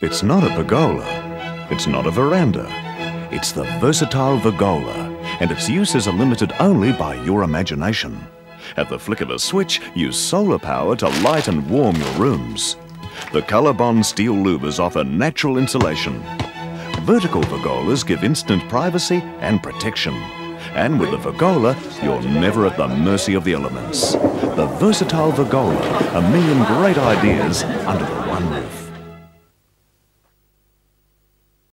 It's not a pergola. It's not a veranda. It's the versatile Vergola, and its uses are limited only by your imagination. At the flick of a switch, use solar power to light and warm your rooms. The Colorbond steel louvers offer natural insulation. Vertical Vergolas give instant privacy and protection. And with the Vergola, you're never at the mercy of the elements. The versatile Vergola, a million great ideas under the one roof.